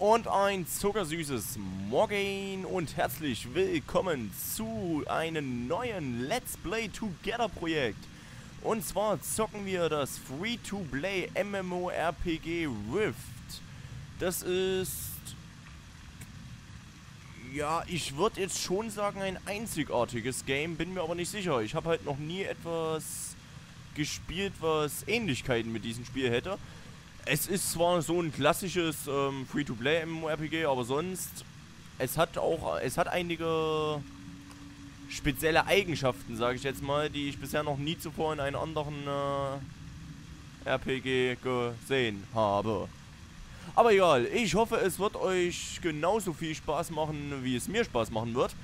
Und ein zuckersüßes Morgen und herzlich willkommen zu einem neuen Let's Play Together Projekt. Und zwar zocken wir das Free-to-Play MMORPG Rift. Das ist... Ja, ich würde jetzt schon sagen ein einzigartiges Game, bin mir aber nicht sicher. Ich habe halt noch nie etwas gespielt, was Ähnlichkeiten mit diesem Spiel hätte. Es ist zwar so ein klassisches ähm, Free-to-Play MMORPG, aber sonst, es hat auch, es hat einige spezielle Eigenschaften, sage ich jetzt mal, die ich bisher noch nie zuvor in einem anderen äh, RPG gesehen habe. Aber egal, ich hoffe, es wird euch genauso viel Spaß machen, wie es mir Spaß machen wird.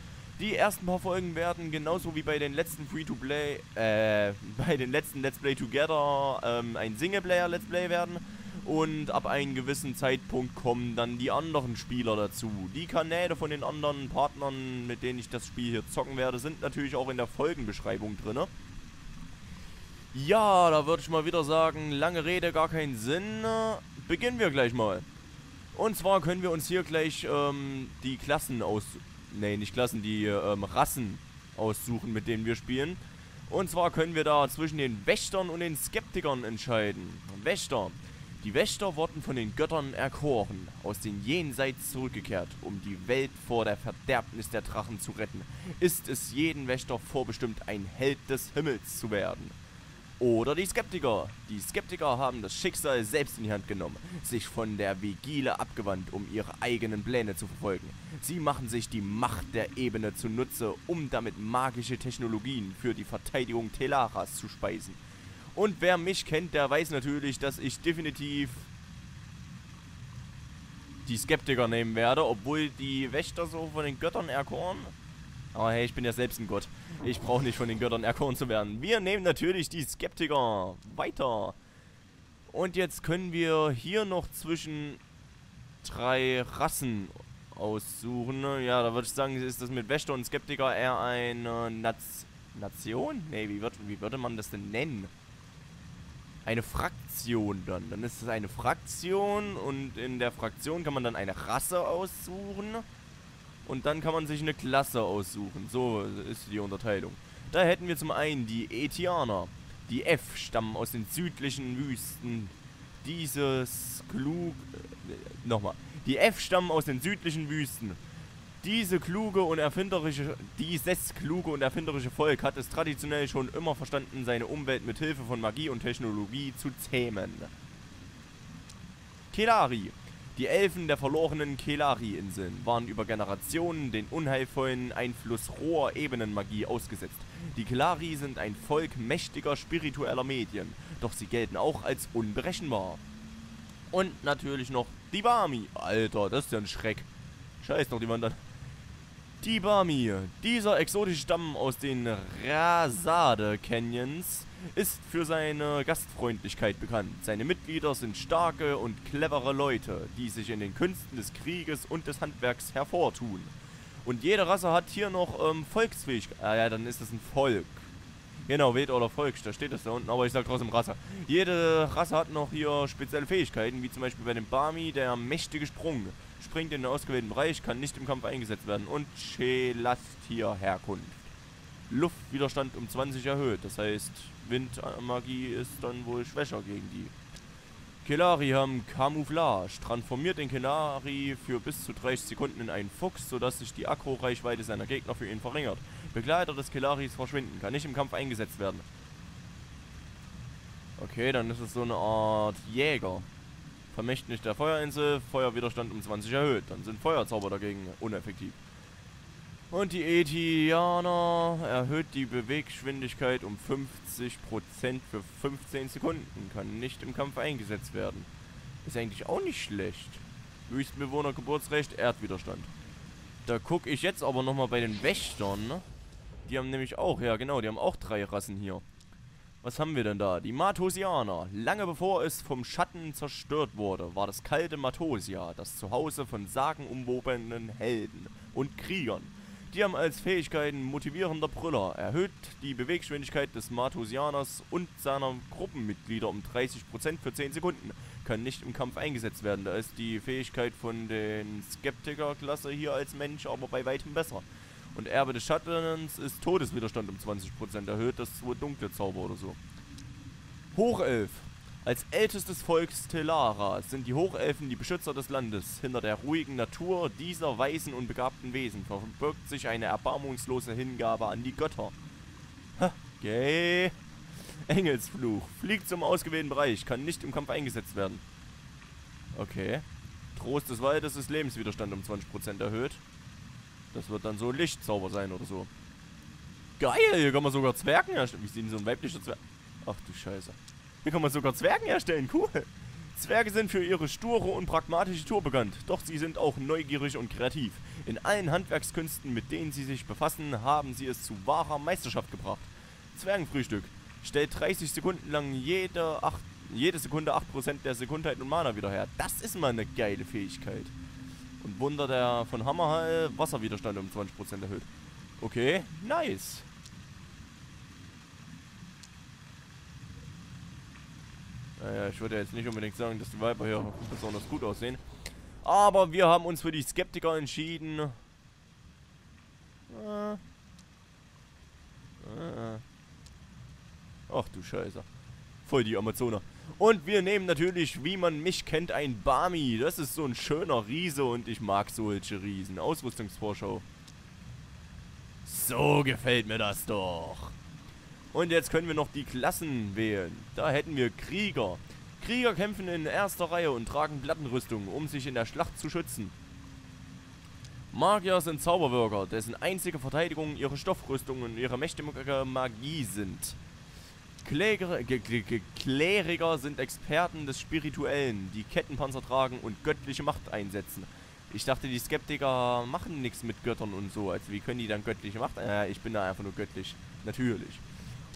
Die ersten paar Folgen werden genauso wie bei den letzten Free-to-Play, äh, bei den letzten Let's Play Together ähm, ein Singleplayer-Let's Play werden. Und ab einem gewissen Zeitpunkt kommen dann die anderen Spieler dazu. Die Kanäle von den anderen Partnern, mit denen ich das Spiel hier zocken werde, sind natürlich auch in der Folgenbeschreibung drin. Ja, da würde ich mal wieder sagen, lange Rede, gar keinen Sinn. Beginnen wir gleich mal. Und zwar können wir uns hier gleich ähm, die Klassen aus... Ne, nicht Klassen, die ähm, Rassen aussuchen, mit denen wir spielen. Und zwar können wir da zwischen den Wächtern und den Skeptikern entscheiden. Wächter. Die Wächter wurden von den Göttern erkoren, aus den Jenseits zurückgekehrt, um die Welt vor der Verderbnis der Drachen zu retten. Ist es jeden Wächter vorbestimmt, ein Held des Himmels zu werden. Oder die Skeptiker. Die Skeptiker haben das Schicksal selbst in die Hand genommen, sich von der Vigile abgewandt, um ihre eigenen Pläne zu verfolgen. Sie machen sich die Macht der Ebene zunutze, um damit magische Technologien für die Verteidigung Telaras zu speisen. Und wer mich kennt, der weiß natürlich, dass ich definitiv die Skeptiker nehmen werde, obwohl die Wächter so von den Göttern erkoren. Aber hey, ich bin ja selbst ein Gott. Ich brauche nicht von den Göttern erkoren zu werden. Wir nehmen natürlich die Skeptiker. Weiter. Und jetzt können wir hier noch zwischen drei Rassen aussuchen. Ja, da würde ich sagen, ist das mit Wächter und Skeptiker eher eine Naz Nation? Nee, wie, wird, wie würde man das denn nennen? Eine Fraktion dann. Dann ist es eine Fraktion und in der Fraktion kann man dann eine Rasse aussuchen. Und dann kann man sich eine Klasse aussuchen. So ist die Unterteilung. Da hätten wir zum einen die Etianer. Die F stammen aus den südlichen Wüsten. Dieses klug... Äh, nochmal. Die F stammen aus den südlichen Wüsten. Diese kluge und erfinderische, dieses kluge und erfinderische Volk hat es traditionell schon immer verstanden, seine Umwelt mit Hilfe von Magie und Technologie zu zähmen. Kelari. Die Elfen der verlorenen Kelari-Inseln waren über Generationen den unheilvollen Einfluss roher Ebenenmagie ausgesetzt. Die Kelari sind ein Volk mächtiger spiritueller Medien, doch sie gelten auch als unberechenbar. Und natürlich noch die Bami. Alter, das ist ja ein Schreck. Scheiß noch, die waren dann die Bami. Dieser exotische Stamm aus den Rasade Canyons ist für seine Gastfreundlichkeit bekannt. Seine Mitglieder sind starke und clevere Leute, die sich in den Künsten des Krieges und des Handwerks hervortun. Und jede Rasse hat hier noch ähm, Volksfähigkeit. Ah ja, dann ist es ein Volk. Genau, Wed oder Volk, da steht es da unten, aber ich sag trotzdem Rasse. Jede Rasse hat noch hier spezielle Fähigkeiten, wie zum Beispiel bei dem Bami der mächtige Sprung springt in den ausgewählten Bereich, kann nicht im Kampf eingesetzt werden. Und Chelastia Herkunft. Luftwiderstand um 20 erhöht. Das heißt, Windmagie ist dann wohl schwächer gegen die. Kelari haben Camouflage. Transformiert den Kelari für bis zu 30 Sekunden in einen Fuchs, sodass sich die Akro-Reichweite seiner Gegner für ihn verringert. Begleiter des Kelaris verschwinden. Kann nicht im Kampf eingesetzt werden. Okay, dann ist es so eine Art Jäger. Vermächtnis der Feuerinsel, Feuerwiderstand um 20 erhöht. Dann sind Feuerzauber dagegen uneffektiv. Und die Etianer erhöht die Beweggeschwindigkeit um 50% für 15 Sekunden. Kann nicht im Kampf eingesetzt werden. Ist eigentlich auch nicht schlecht. Wüstenbewohner Geburtsrecht, Erdwiderstand. Da gucke ich jetzt aber nochmal bei den Wächtern. Die haben nämlich auch, ja genau, die haben auch drei Rassen hier. Was haben wir denn da? Die Matosianer. Lange bevor es vom Schatten zerstört wurde, war das kalte Matosia das Zuhause von sagenumwobenen Helden und Kriegern. Die haben als Fähigkeiten motivierender Brüller, erhöht die Beweggeschwindigkeit des Matosianers und seiner Gruppenmitglieder um 30% für 10 Sekunden, kann nicht im Kampf eingesetzt werden. Da ist die Fähigkeit von den Skeptiker-Klasse hier als Mensch aber bei weitem besser. Und Erbe des Schattens ist Todeswiderstand um 20% erhöht. Das ist wohl dunkle Zauber oder so. Hochelf. Als ältestes Volk Stellara sind die Hochelfen die Beschützer des Landes. Hinter der ruhigen Natur dieser weisen und begabten Wesen verbirgt sich eine erbarmungslose Hingabe an die Götter. Ha, okay. Engelsfluch. Fliegt zum ausgewählten Bereich. Kann nicht im Kampf eingesetzt werden. Okay. Trost des Waldes ist Lebenswiderstand um 20% erhöht. Das wird dann so Lichtzauber sein oder so. Geil, hier kann man sogar Zwergen herstellen. Wie sieht so ein weiblicher Zwerg... Ach du Scheiße. Hier kann man sogar Zwergen herstellen. Cool. Zwerge sind für ihre sture und pragmatische Tour bekannt, doch sie sind auch neugierig und kreativ. In allen Handwerkskünsten, mit denen sie sich befassen, haben sie es zu wahrer Meisterschaft gebracht. Zwergenfrühstück. Stellt 30 Sekunden lang jede, 8, jede Sekunde 8% der Sekundheit und Mana wieder her. Das ist mal eine geile Fähigkeit. Und Wunder der von Hammerhall Wasserwiderstand um 20% erhöht. Okay, nice. Naja, ich würde jetzt nicht unbedingt sagen, dass die Weiber hier besonders gut aussehen. Aber wir haben uns für die Skeptiker entschieden. Äh. Äh. Ach du Scheiße. Voll die Amazoner. Und wir nehmen natürlich, wie man mich kennt, ein Bami. Das ist so ein schöner Riese und ich mag solche Riesen. Ausrüstungsvorschau. So gefällt mir das doch. Und jetzt können wir noch die Klassen wählen. Da hätten wir Krieger. Krieger kämpfen in erster Reihe und tragen Plattenrüstungen, um sich in der Schlacht zu schützen. Magier sind Zauberwirker, dessen einzige Verteidigung ihre Stoffrüstung und ihre mächtige Magie sind. Kläger, Kleriker sind Experten des Spirituellen, die Kettenpanzer tragen und göttliche Macht einsetzen. Ich dachte, die Skeptiker machen nichts mit Göttern und so. Also wie können die dann göttliche Macht? Äh, ich bin da einfach nur göttlich. Natürlich.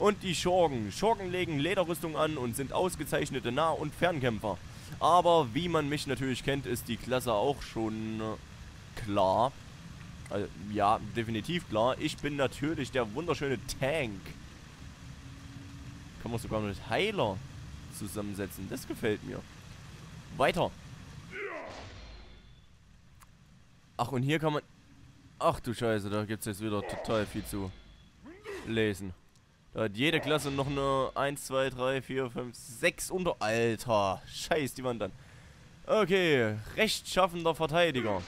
Und die Schurken. Schurken legen Lederrüstung an und sind ausgezeichnete Nah- und Fernkämpfer. Aber wie man mich natürlich kennt, ist die Klasse auch schon äh, klar. Also, ja, definitiv klar. Ich bin natürlich der wunderschöne Tank. Kann man sogar mit Heiler zusammensetzen. Das gefällt mir. Weiter. Ach, und hier kann man... Ach du Scheiße, da gibt es jetzt wieder total viel zu lesen. Da hat jede Klasse noch eine 1, 2, 3, 4, 5, 6 unter... Alter, scheiß die Wand an. Okay, rechtschaffender Verteidiger.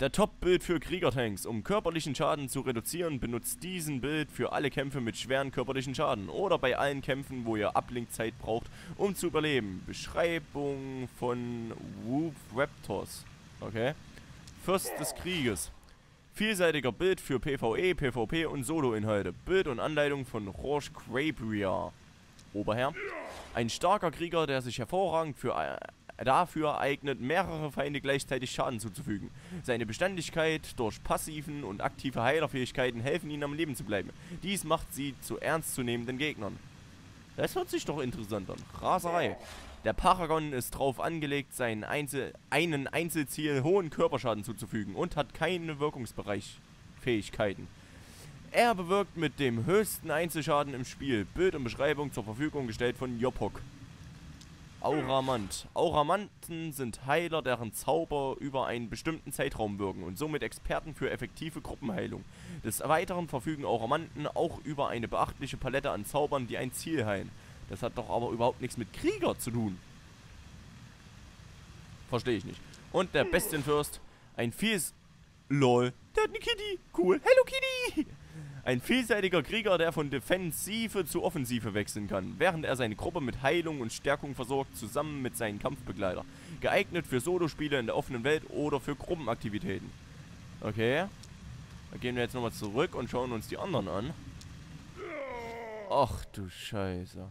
Der Top-Bild für Kriegertanks. Um körperlichen Schaden zu reduzieren, benutzt diesen Bild für alle Kämpfe mit schweren körperlichen Schaden. Oder bei allen Kämpfen, wo ihr Ablenkzeit braucht, um zu überleben. Beschreibung von Woof Raptors. Okay. Fürst des Krieges. Vielseitiger Bild für PvE, PvP und Solo-Inhalte. Bild und Anleitung von Roche Crabria. Oberherr. Ein starker Krieger, der sich hervorragend für, äh, dafür eignet, mehrere Feinde gleichzeitig Schaden zuzufügen. Seine Beständigkeit durch passiven und aktive Heilerfähigkeiten helfen ihnen am Leben zu bleiben. Dies macht sie zu ernstzunehmenden Gegnern. Das hört sich doch interessant an. Raserei. Der Paragon ist darauf angelegt, seinen Einzel einen Einzelziel hohen Körperschaden zuzufügen und hat keine Wirkungsbereichfähigkeiten. Er bewirkt mit dem höchsten Einzelschaden im Spiel. Bild und Beschreibung zur Verfügung gestellt von Jopok. Auramant. Auramanten sind Heiler, deren Zauber über einen bestimmten Zeitraum wirken und somit Experten für effektive Gruppenheilung. Des Weiteren verfügen Auramanten auch über eine beachtliche Palette an Zaubern, die ein Ziel heilen. Das hat doch aber überhaupt nichts mit Krieger zu tun. Verstehe ich nicht. Und der Bestienfürst, ein fies... LOL. Der hat eine Kitty. Cool. Hello Kitty. Ein vielseitiger Krieger, der von Defensive zu Offensive wechseln kann, während er seine Gruppe mit Heilung und Stärkung versorgt, zusammen mit seinen Kampfbegleiter. Geeignet für Solospiele in der offenen Welt oder für Gruppenaktivitäten. Okay. Da gehen wir jetzt nochmal zurück und schauen uns die anderen an. Ach du Scheiße.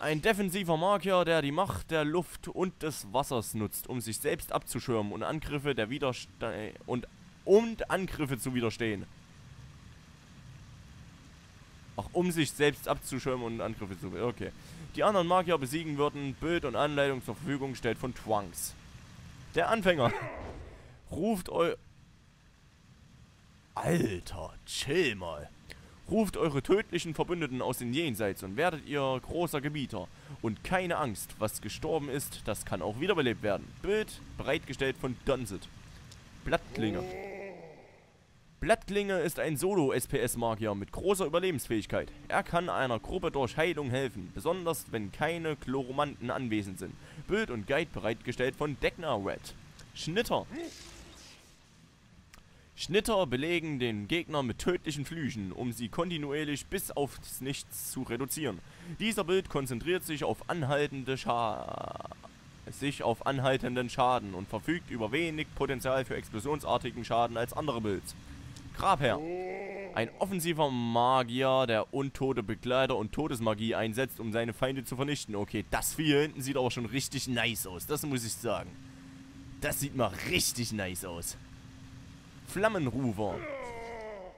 Ein defensiver Magier, der die Macht der Luft und des Wassers nutzt, um sich selbst abzuschirmen und Angriffe der Widerste und, und Angriffe zu widerstehen. Ach, um sich selbst abzuschirmen und Angriffe zu... Okay. Die anderen Magier besiegen würden, Bild und Anleitung zur Verfügung stellt von Trunks. Der Anfänger. Ruft eu... Alter, chill mal Ruft eure tödlichen Verbündeten aus den Jenseits und werdet ihr großer Gebieter. Und keine Angst, was gestorben ist, das kann auch wiederbelebt werden. Bild bereitgestellt von Dunsit. Blattklinge. Blattklinge ist ein Solo-SPS-Magier mit großer Überlebensfähigkeit. Er kann einer Gruppe durch Heilung helfen, besonders wenn keine Chloromanten anwesend sind. Bild und Guide bereitgestellt von Deckner Red. Schnitter. Schnitter belegen den Gegner mit tödlichen Flüchen, um sie kontinuierlich bis aufs Nichts zu reduzieren. Dieser Bild konzentriert sich auf sich auf anhaltenden Schaden und verfügt über wenig Potenzial für explosionsartigen Schaden als andere Builds. Grabherr. Ein offensiver Magier, der untote Begleiter und Todesmagie einsetzt, um seine Feinde zu vernichten. Okay, das hier hinten sieht aber schon richtig nice aus. Das muss ich sagen. Das sieht mal richtig nice aus. Flammenrufer.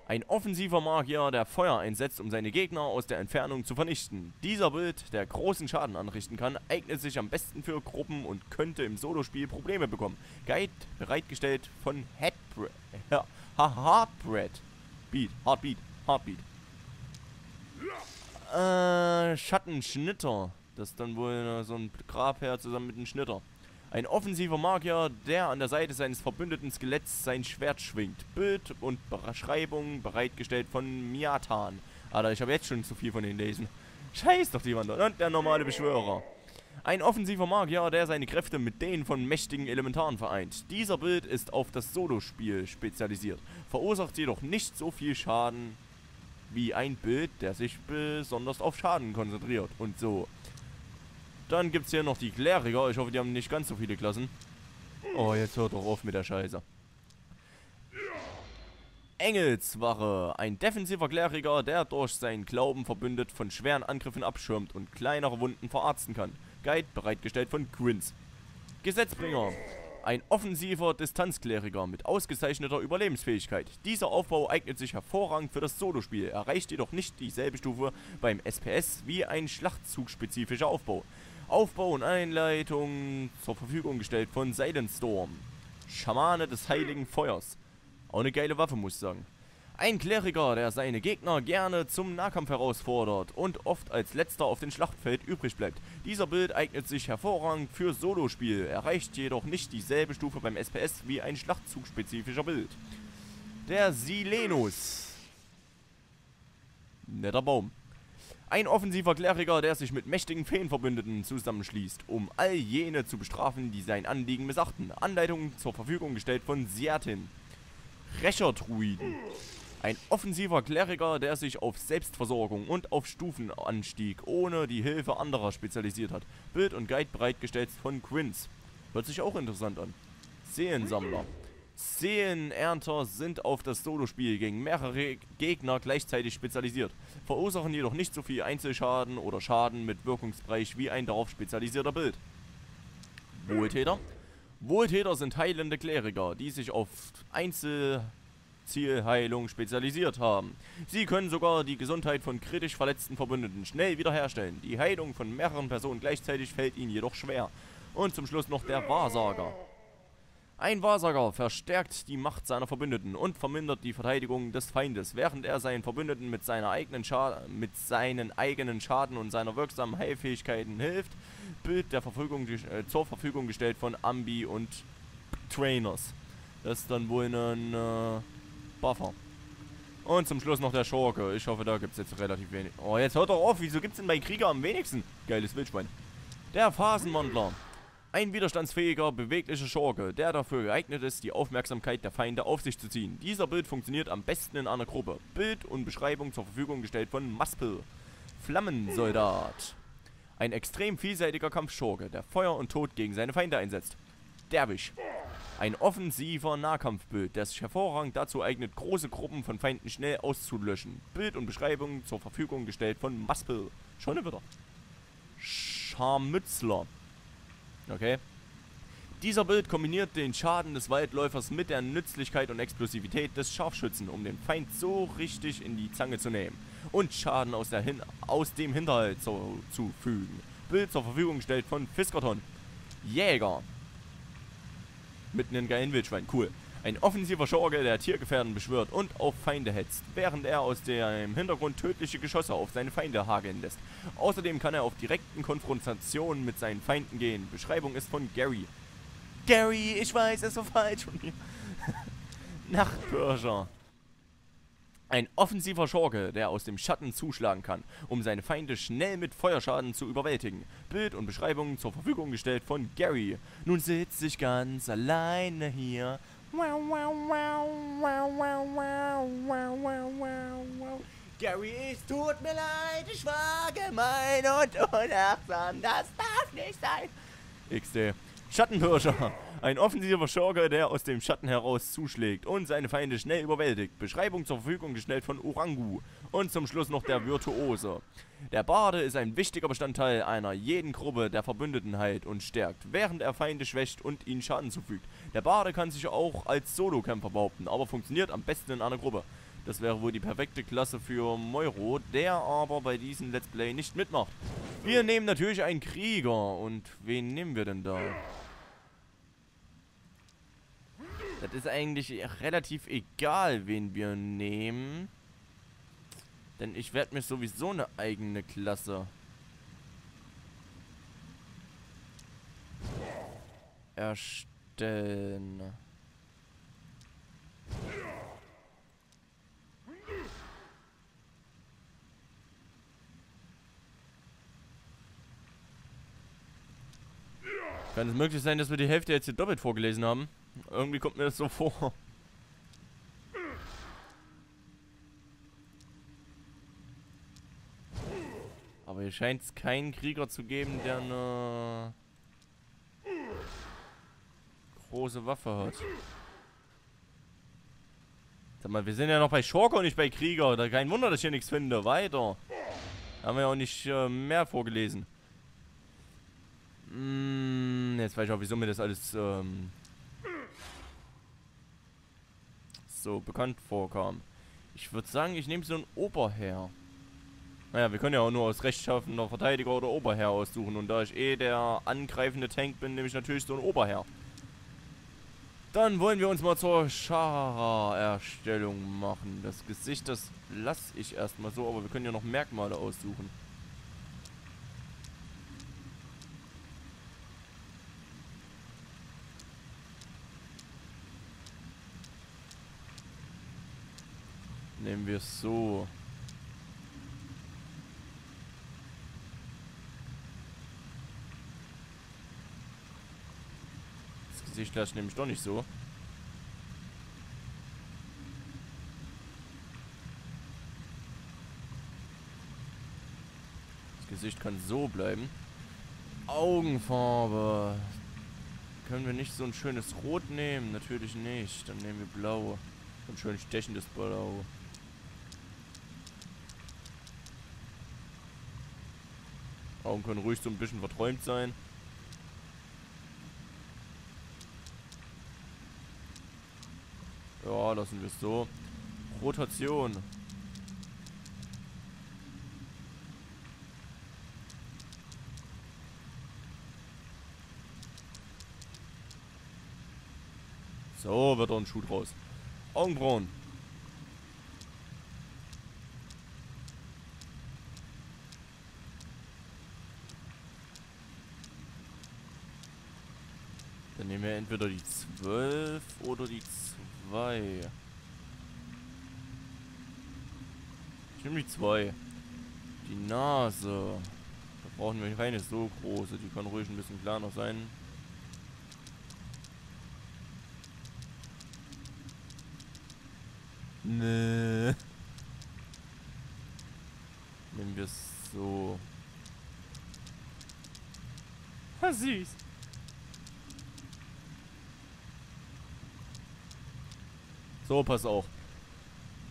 Ein offensiver Magier, der Feuer einsetzt, um seine Gegner aus der Entfernung zu vernichten. Dieser Bild, der großen Schaden anrichten kann, eignet sich am besten für Gruppen und könnte im Solospiel Probleme bekommen. Guide bereitgestellt von Headbread. Ja, Heartbread. Beat, Heartbeat, Heartbeat. Äh, Schattenschnitter. Das ist dann wohl so ein Grabherr zusammen mit einem Schnitter. Ein offensiver Magier, der an der Seite seines verbündeten Skeletts sein Schwert schwingt. Bild und Beschreibung bereitgestellt von Miatan. Alter, ich habe jetzt schon zu viel von denen lesen. Scheiß doch die Wander. Und der normale Beschwörer. Ein offensiver Magier, der seine Kräfte mit denen von mächtigen Elementaren vereint. Dieser Bild ist auf das Solospiel spezialisiert, verursacht jedoch nicht so viel Schaden wie ein Bild, der sich besonders auf Schaden konzentriert und so. Dann gibt es hier noch die Kleriker. Ich hoffe, die haben nicht ganz so viele Klassen. Oh, jetzt hört doch auf mit der Scheiße. Engelswache. Ein defensiver Kleriker, der durch seinen Glauben verbündet von schweren Angriffen abschirmt und kleinere Wunden verarzten kann. Guide bereitgestellt von Grins. Gesetzbringer. Ein offensiver Distanzkleriker mit ausgezeichneter Überlebensfähigkeit. Dieser Aufbau eignet sich hervorragend für das Solospiel, erreicht jedoch nicht dieselbe Stufe beim SPS wie ein schlachtzugspezifischer Aufbau. Aufbau und Einleitung zur Verfügung gestellt von Silent. Schamane des Heiligen Feuers. Auch eine geile Waffe, muss ich sagen. Ein Kleriker, der seine Gegner gerne zum Nahkampf herausfordert und oft als letzter auf dem Schlachtfeld übrig bleibt. Dieser Bild eignet sich hervorragend für Solospiel, erreicht jedoch nicht dieselbe Stufe beim SPS wie ein Schlachtzugspezifischer Bild. Der Silenus. Netter Baum. Ein offensiver Kleriker, der sich mit mächtigen Feenverbündeten zusammenschließt, um all jene zu bestrafen, die sein Anliegen missachten. Anleitung zur Verfügung gestellt von Siatin. Rächerdruiden. Ein offensiver Kleriker, der sich auf Selbstversorgung und auf Stufenanstieg ohne die Hilfe anderer spezialisiert hat. Bild und Guide bereitgestellt von Quinz. Hört sich auch interessant an. Seelensammler. Seelenernter sind auf das Solospiel gegen mehrere Gegner gleichzeitig spezialisiert, verursachen jedoch nicht so viel Einzelschaden oder Schaden mit Wirkungsbereich wie ein darauf spezialisierter Bild. Wohltäter? Wohltäter sind heilende Kleriker, die sich auf Einzelzielheilung spezialisiert haben. Sie können sogar die Gesundheit von kritisch verletzten Verbündeten schnell wiederherstellen. Die Heilung von mehreren Personen gleichzeitig fällt ihnen jedoch schwer. Und zum Schluss noch der Wahrsager. Ein Wahrsager verstärkt die Macht seiner Verbündeten und vermindert die Verteidigung des Feindes, während er seinen Verbündeten mit, seiner eigenen mit seinen eigenen Schaden und seiner wirksamen Heilfähigkeiten hilft, Bild der Verfügung, äh, zur Verfügung gestellt von Ambi und Trainers. Das ist dann wohl ein äh, Buffer. Und zum Schluss noch der Schurke. Ich hoffe, da gibt es jetzt relativ wenig. Oh, jetzt hört doch auf. Wieso gibt es denn bei Krieger am wenigsten? Geiles Wildschwein. Der Phasenwandler. Ein widerstandsfähiger, beweglicher Schurke, der dafür geeignet ist, die Aufmerksamkeit der Feinde auf sich zu ziehen. Dieser Bild funktioniert am besten in einer Gruppe. Bild und Beschreibung zur Verfügung gestellt von Maspel. Flammensoldat. Ein extrem vielseitiger Kampfschurke, der Feuer und Tod gegen seine Feinde einsetzt. Derwisch. Ein offensiver Nahkampfbild, der sich hervorragend dazu eignet, große Gruppen von Feinden schnell auszulöschen. Bild und Beschreibung zur Verfügung gestellt von Maspel. Schon wieder. Scharmützler. Okay. Dieser Bild kombiniert den Schaden des Waldläufers mit der Nützlichkeit und Explosivität des Scharfschützen, um den Feind so richtig in die Zange zu nehmen und Schaden aus, der Hin aus dem Hinterhalt zu, zu fügen. Bild zur Verfügung gestellt von Fiskerton. Jäger. Mit einem geilen Wildschwein. Cool. Ein offensiver Schurke, der Tiergefährden beschwört und auf Feinde hetzt, während er aus dem Hintergrund tödliche Geschosse auf seine Feinde hageln lässt. Außerdem kann er auf direkten Konfrontationen mit seinen Feinden gehen. Beschreibung ist von Gary. Gary, ich weiß, es so falsch von mir. Nachtbürger. Ein offensiver Schurke, der aus dem Schatten zuschlagen kann, um seine Feinde schnell mit Feuerschaden zu überwältigen. Bild und Beschreibung zur Verfügung gestellt von Gary. Nun sitze ich ganz alleine hier. Gary, es tut mir leid, ich war gemein und unachtsam. Das darf nicht sein. XD. Schattenpirscher. Ein offensiver Schurke, der aus dem Schatten heraus zuschlägt und seine Feinde schnell überwältigt. Beschreibung zur Verfügung gestellt von Orangu. Und zum Schluss noch der Virtuose. Der Barde ist ein wichtiger Bestandteil einer jeden Gruppe der Verbündetenheit und stärkt, während er Feinde schwächt und ihnen Schaden zufügt. Der Barde kann sich auch als Solo-Kämpfer behaupten, aber funktioniert am besten in einer Gruppe. Das wäre wohl die perfekte Klasse für Moiro, der aber bei diesem Let's Play nicht mitmacht. Wir nehmen natürlich einen Krieger. Und wen nehmen wir denn da? Das ist eigentlich relativ egal, wen wir nehmen. Denn ich werde mir sowieso eine eigene Klasse erstellen. Kann es möglich sein, dass wir die Hälfte jetzt hier doppelt vorgelesen haben? Irgendwie kommt mir das so vor. Aber hier scheint es keinen Krieger zu geben, der eine große Waffe hat. Sag mal, wir sind ja noch bei Schurke und nicht bei Krieger. Da kein Wunder, dass ich hier nichts finde. Weiter. Haben wir ja auch nicht äh, mehr vorgelesen. Hm, jetzt weiß ich auch, wieso mir das alles ähm, so bekannt vorkam. Ich würde sagen, ich nehme so einen Oberherr. Naja, wir können ja auch nur aus rechtschaffender Verteidiger oder Oberherr aussuchen. Und da ich eh der angreifende Tank bin, nehme ich natürlich so einen Oberherr. Dann wollen wir uns mal zur Schara-Erstellung machen. Das Gesicht, das lasse ich erstmal so, aber wir können ja noch Merkmale aussuchen. Nehmen wir es so. Das Gesicht lasse ich nämlich doch nicht so. Das Gesicht kann so bleiben. Augenfarbe. Können wir nicht so ein schönes Rot nehmen? Natürlich nicht. Dann nehmen wir Blau. Ein schön stechendes Blau. Augen können ruhig so ein bisschen verträumt sein. Ja, lassen wir es so. Rotation. So, wird da ein Schuh draus. Augenbrauen. Dann nehmen wir entweder die 12 oder die 2. Ich nehme die 2. Die Nase. Da brauchen wir keine so große. Die kann ruhig ein bisschen kleiner sein. Nee. Nehmen wir es so. Ha, süß. So, pass auf.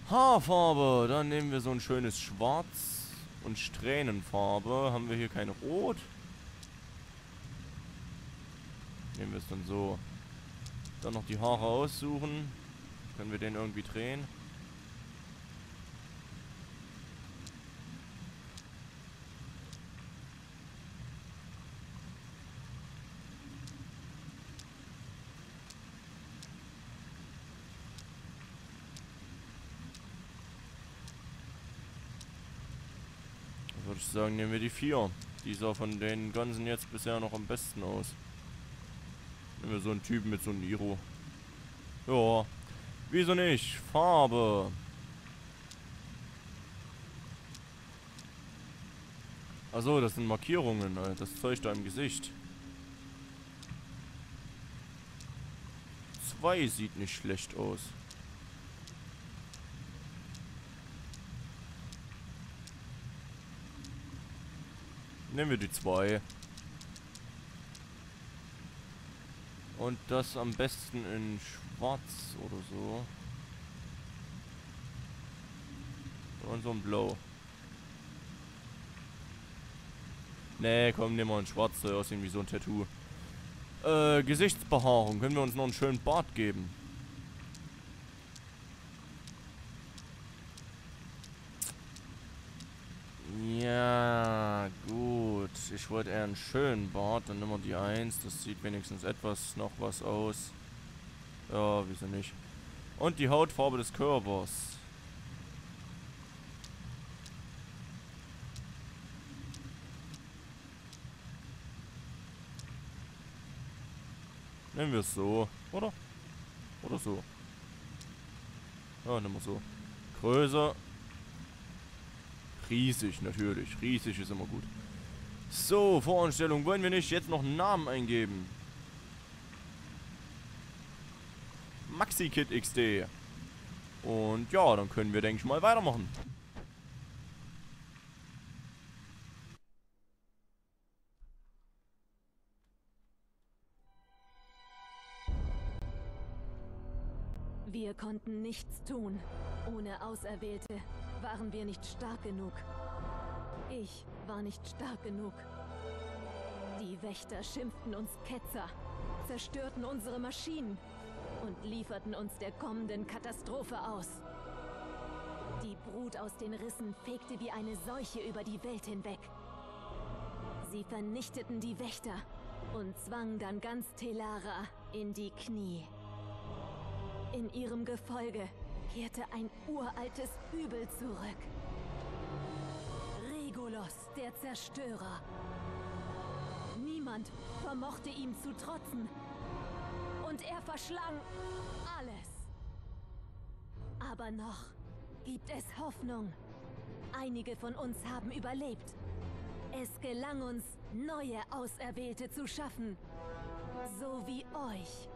Haarfarbe. Dann nehmen wir so ein schönes Schwarz. Und Strähnenfarbe. Haben wir hier kein Rot? Nehmen wir es dann so. Dann noch die Haare aussuchen. Können wir den irgendwie drehen? würde ich sagen, nehmen wir die vier. Die sah von den ganzen jetzt bisher noch am besten aus. Nehmen wir so einen Typen mit so einem Iro. Ja. Wieso nicht? Farbe. Achso, das sind Markierungen, das Zeug da im Gesicht. Zwei sieht nicht schlecht aus. Nehmen wir die zwei. Und das am besten in schwarz oder so. Und so ein Blau. Nee, komm, nehmen wir ein schwarz, soll aussehen wie so ein Tattoo. Äh, Gesichtsbehaarung. Können wir uns noch einen schönen Bart geben? Ja, gut. Wollte eher einen schönen Bart. Dann nehmen wir die 1. Das sieht wenigstens etwas noch was aus. Ja, wieso nicht. Und die Hautfarbe des Körpers. Nehmen wir es so, oder? Oder so. Ja, nehmen wir so. Größer. Riesig, natürlich. Riesig ist immer gut. So, Voranstellung. Wollen wir nicht jetzt noch einen Namen eingeben? MaxiKit XD. Und ja, dann können wir, denke ich mal, weitermachen. Wir konnten nichts tun. Ohne Auserwählte waren wir nicht stark genug. Ich war nicht stark genug. Die Wächter schimpften uns Ketzer, zerstörten unsere Maschinen und lieferten uns der kommenden Katastrophe aus. Die Brut aus den Rissen fegte wie eine Seuche über die Welt hinweg. Sie vernichteten die Wächter und zwangen dann ganz Telara in die Knie. In ihrem Gefolge kehrte ein uraltes Übel zurück. Regulus, der Zerstörer. Niemand vermochte ihm zu trotzen. Und er verschlang alles. Aber noch gibt es Hoffnung. Einige von uns haben überlebt. Es gelang uns, neue Auserwählte zu schaffen. So wie euch.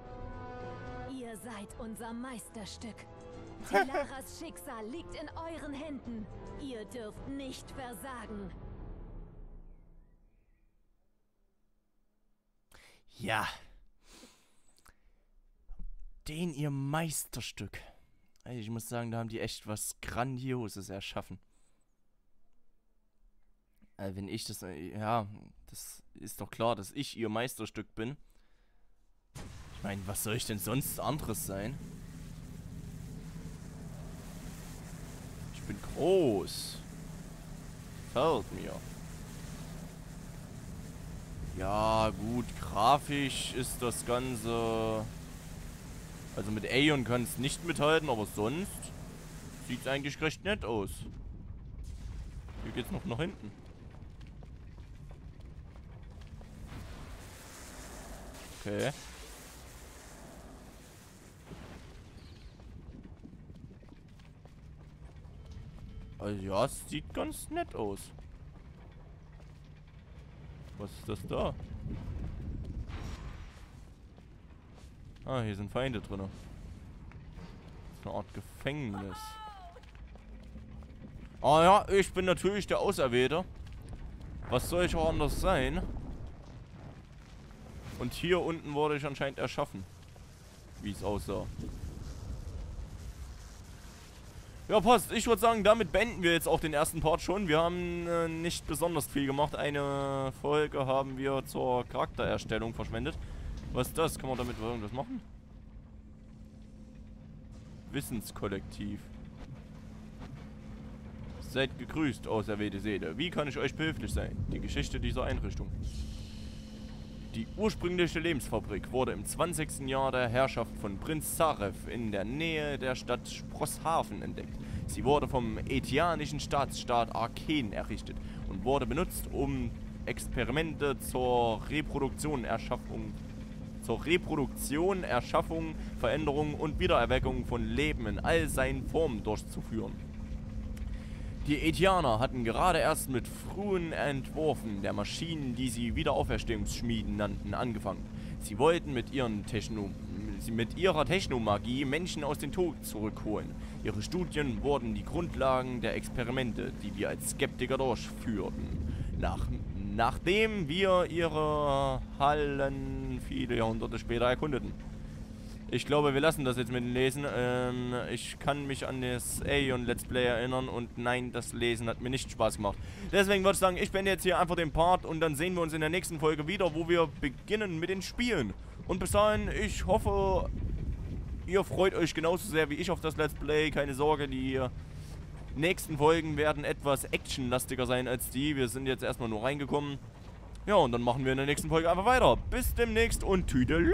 Ihr seid unser Meisterstück. Telaras Schicksal liegt in euren Händen. Ihr dürft nicht versagen. Ja. Den ihr Meisterstück. Also ich muss sagen, da haben die echt was Grandioses erschaffen. Also wenn ich das, äh, ja, das ist doch klar, dass ich ihr Meisterstück bin. Meine, was soll ich denn sonst anderes sein? Ich bin groß. Fällt mir. Ja, gut, grafisch ist das Ganze... Also mit Aeon kann es nicht mithalten, aber sonst sieht es eigentlich recht nett aus. Hier geht's noch nach hinten. Okay. Also ja, es sieht ganz nett aus. Was ist das da? Ah, hier sind Feinde drin. Das ist eine Art Gefängnis. Ah ja, ich bin natürlich der Auserwählte. Was soll ich auch anders sein? Und hier unten wurde ich anscheinend erschaffen. Wie es aussah. Ja, passt. Ich würde sagen, damit beenden wir jetzt auch den ersten Part schon. Wir haben äh, nicht besonders viel gemacht. Eine Folge haben wir zur Charaktererstellung verschwendet. Was ist das? Kann man damit irgendwas machen? Wissenskollektiv. Seid gegrüßt, auserwählte Seele. Wie kann ich euch behilflich sein? Die Geschichte dieser Einrichtung. Die ursprüngliche Lebensfabrik wurde im 20. Jahr der Herrschaft von Prinz Zarev in der Nähe der Stadt Sprosshafen entdeckt. Sie wurde vom etianischen Staatsstaat Arken errichtet und wurde benutzt, um Experimente zur Reproduktion, Erschaffung, zur Reproduktion, Erschaffung, Veränderung und Wiedererweckung von Leben in all seinen Formen durchzuführen. Die Etianer hatten gerade erst mit frühen Entwürfen der Maschinen, die sie Wiederauferstehungsschmieden nannten, angefangen. Sie wollten mit, ihren Techno mit ihrer Technomagie Menschen aus dem Tod zurückholen. Ihre Studien wurden die Grundlagen der Experimente, die wir als Skeptiker durchführten. Nach, nachdem wir ihre Hallen viele Jahrhunderte später erkundeten. Ich glaube, wir lassen das jetzt mit dem Lesen. Ähm, ich kann mich an das Aeon Let's Play erinnern und nein, das Lesen hat mir nicht Spaß gemacht. Deswegen würde ich sagen, ich beende jetzt hier einfach den Part und dann sehen wir uns in der nächsten Folge wieder, wo wir beginnen mit den Spielen. Und bis dahin, ich hoffe, ihr freut euch genauso sehr wie ich auf das Let's Play. Keine Sorge, die nächsten Folgen werden etwas actionlastiger sein als die. Wir sind jetzt erstmal nur reingekommen. Ja, und dann machen wir in der nächsten Folge einfach weiter. Bis demnächst und Tüdelü.